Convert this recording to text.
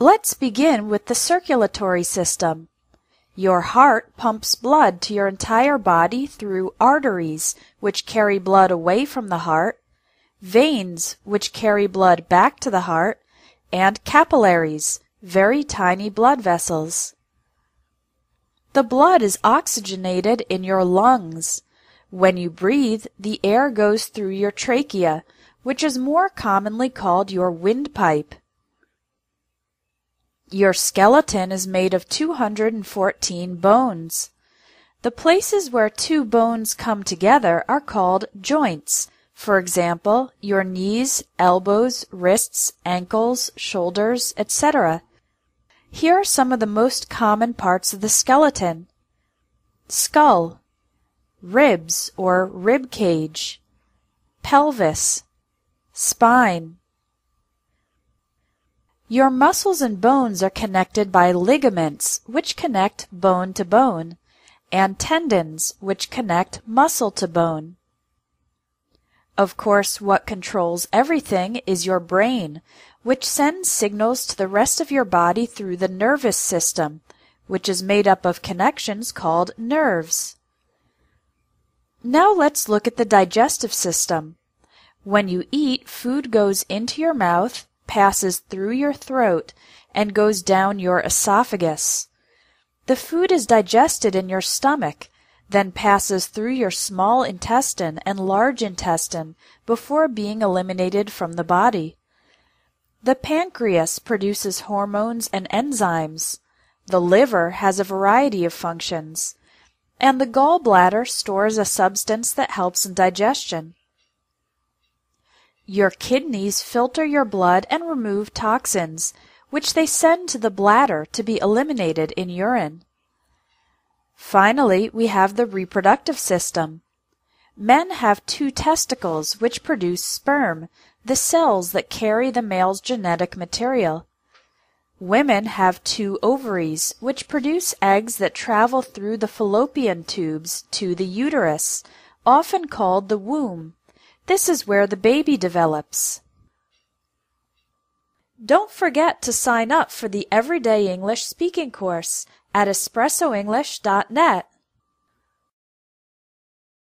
Let's begin with the circulatory system. Your heart pumps blood to your entire body through arteries, which carry blood away from the heart, veins, which carry blood back to the heart, and capillaries, very tiny blood vessels. The blood is oxygenated in your lungs. When you breathe, the air goes through your trachea, which is more commonly called your windpipe. Your skeleton is made of 214 bones. The places where two bones come together are called joints. For example, your knees, elbows, wrists, ankles, shoulders, etc. Here are some of the most common parts of the skeleton. Skull, ribs or rib cage, pelvis, spine, your muscles and bones are connected by ligaments, which connect bone to bone, and tendons, which connect muscle to bone. Of course, what controls everything is your brain, which sends signals to the rest of your body through the nervous system, which is made up of connections called nerves. Now let's look at the digestive system. When you eat, food goes into your mouth passes through your throat and goes down your esophagus. The food is digested in your stomach, then passes through your small intestine and large intestine before being eliminated from the body. The pancreas produces hormones and enzymes. The liver has a variety of functions. And the gallbladder stores a substance that helps in digestion. Your kidneys filter your blood and remove toxins, which they send to the bladder to be eliminated in urine. Finally, we have the reproductive system. Men have two testicles which produce sperm, the cells that carry the male's genetic material. Women have two ovaries, which produce eggs that travel through the fallopian tubes to the uterus, often called the womb. This is where the baby develops. Don't forget to sign up for the Everyday English speaking course at espressoenglish.net.